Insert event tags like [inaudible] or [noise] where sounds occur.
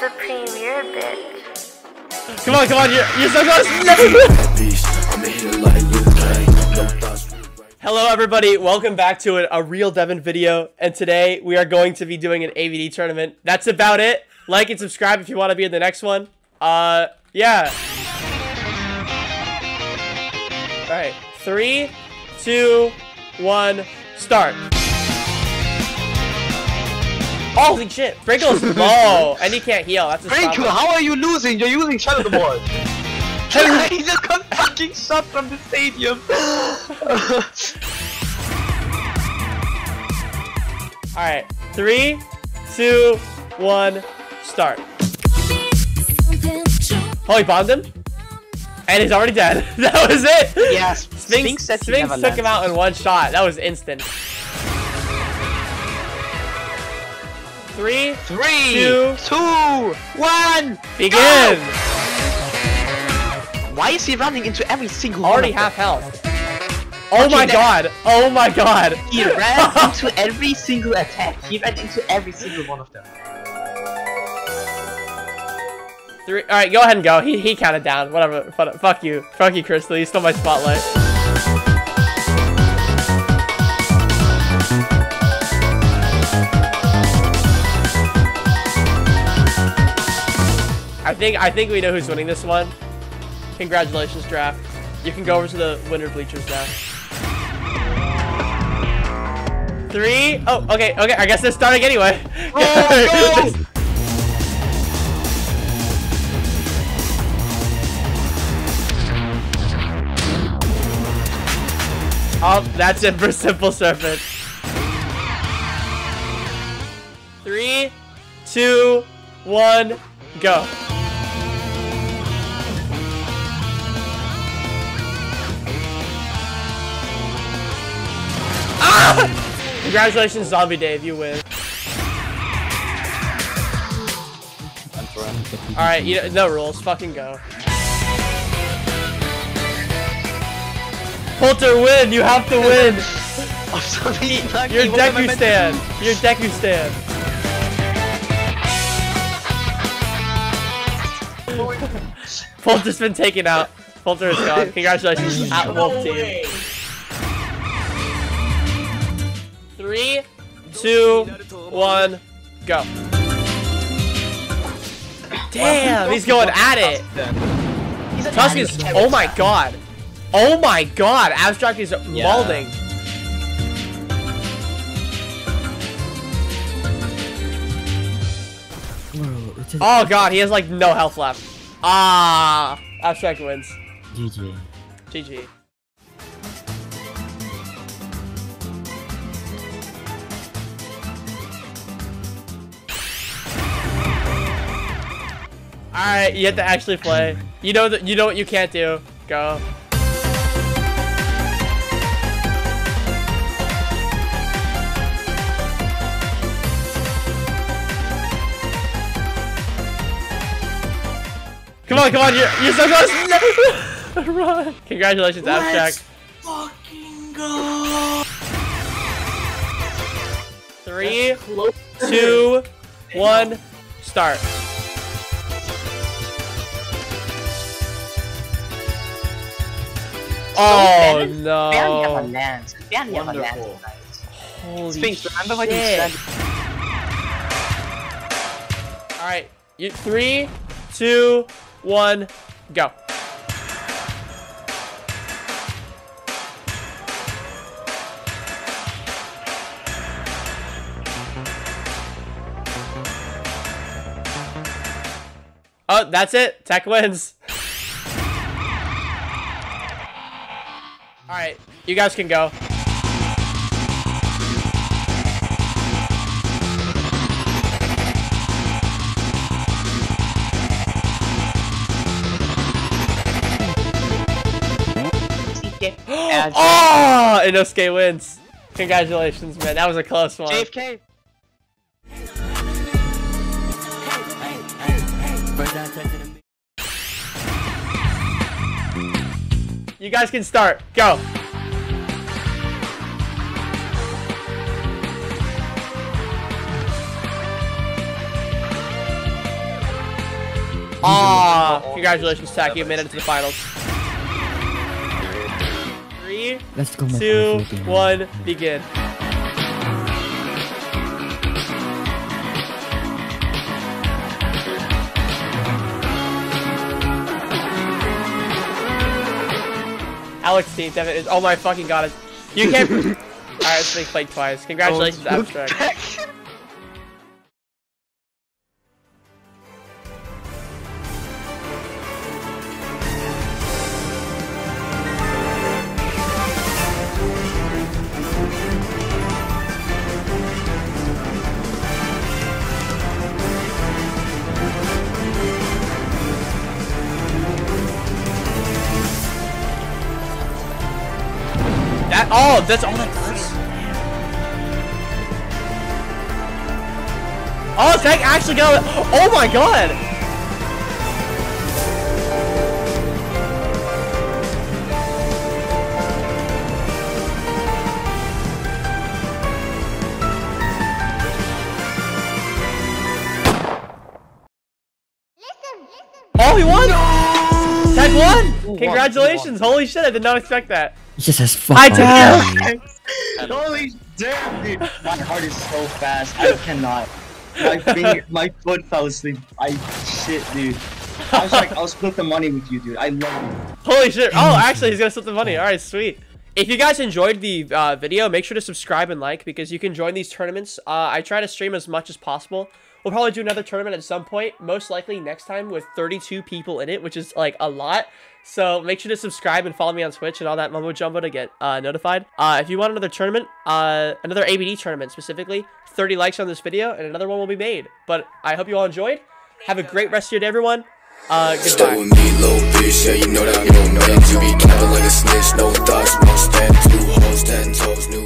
the premiere, bitch. Come on, come on, you're, you're so close. [laughs] Hello, everybody. Welcome back to a, a real Deven video. And today we are going to be doing an ABD tournament. That's about it. Like and subscribe if you want to be in the next one. Uh, yeah. All right, three, two, one, start. Holy shit, Sprinkle's low, [laughs] and he can't heal. That's his Franco, problem. how are you losing? You're using Shadow the Ball. [laughs] he just got fucking shot from the stadium. [laughs] All right, three, two, one, start. Oh, he bombed him, and he's already dead. that was it. yes, Sphinx, Sphinx Sphinx never took him out in one shot. That was instant. Three, Three, Two. two, one. begin. Why is he running into every single Already half health. Oh Okay, my god. Oh my god. He ran [laughs] into every single attack. He ran into every single one of them. Three. All right, go ahead and go. He he counted down. Whatever. Fuck you. Fuck you, Crystal. You stole my spotlight. Think I think we know who's winning this one. Congratulations, draft. You can go over to the winner bleachers now. Three. Oh, okay, okay. I guess they're starting anyway. Oh! [laughs] Oh, that's it for Simple Serpent. Three, two, one, go. Ah! Congratulations, Zombie Dave, you win. Alright, you know, no rules, fucking go. Poulter, win! You have to win! I'm lucky. Your Deku stand! Your Deku stand! Poulter's been taken out. Poulter is gone. Congratulations, at Wolf Team. Three, two, one, go. Damn, he's going at it. Tusk is. Oh my god. Oh my god. Abstract is molding. Bro, Oh god, he has like no health left. Ah, Abstract wins. GG. GG. Alright, you have to actually play. You know that you know what you can't do. Go. Come on, come on, you're, you're so close! [laughs] Run! Congratulations, Abstract. Fucking go! Three, two, one, start. Oh never no! lands. Barely never lands. Wonderful. tonight. Holy Sphinx, remember what you shit. said? All right, you three, two, one, go. Oh, that's it. Tech wins. All right, you guys can go. Oh, Inosuke wins. Congratulations, man. That was a close one. JFK. You guys can start. Go. Ah, congratulations, Taki. You made it to the finals. Three, Let's go two, one, begin. Alex team, Deven is. Oh my fucking god! You can't. [laughs] Alright, play twice. Congratulations, oh, Abstract. Oh, that's all that does. Oh, Tech oh, actually got. Oh my god! Tech won! won? Congratulations! Holy shit, I did not expect that. He just has fuck Hi, all Dad. time. Holy damn, dude! My heart is so fast. I cannot. My finger, my foot fell asleep. I shit, dude. I was like, I'll split the money with you, dude. I love you. Holy shit. Oh, actually, he's gonna split the money. Alright, sweet. If you guys enjoyed the uh, video, make sure to subscribe and like because you can join these tournaments. Uh, I try to stream as much as possible. We'll probably do another tournament at some point, most likely next time with 32 people in it, which is like a lot. So make sure to subscribe and follow me on Twitch and all that mumbo jumbo to get uh, notified. Uh, if you want another tournament, uh, another ABD tournament specifically, 30 likes on this video and another one will be made. But I hope you all enjoyed. Have a great rest of your day, everyone. Uh, goodbye. Stay with me, little bitch. Yeah, you know that. You know that. You be capping like a snitch. No thoughts, no stand. Two hoes, ten toes, new.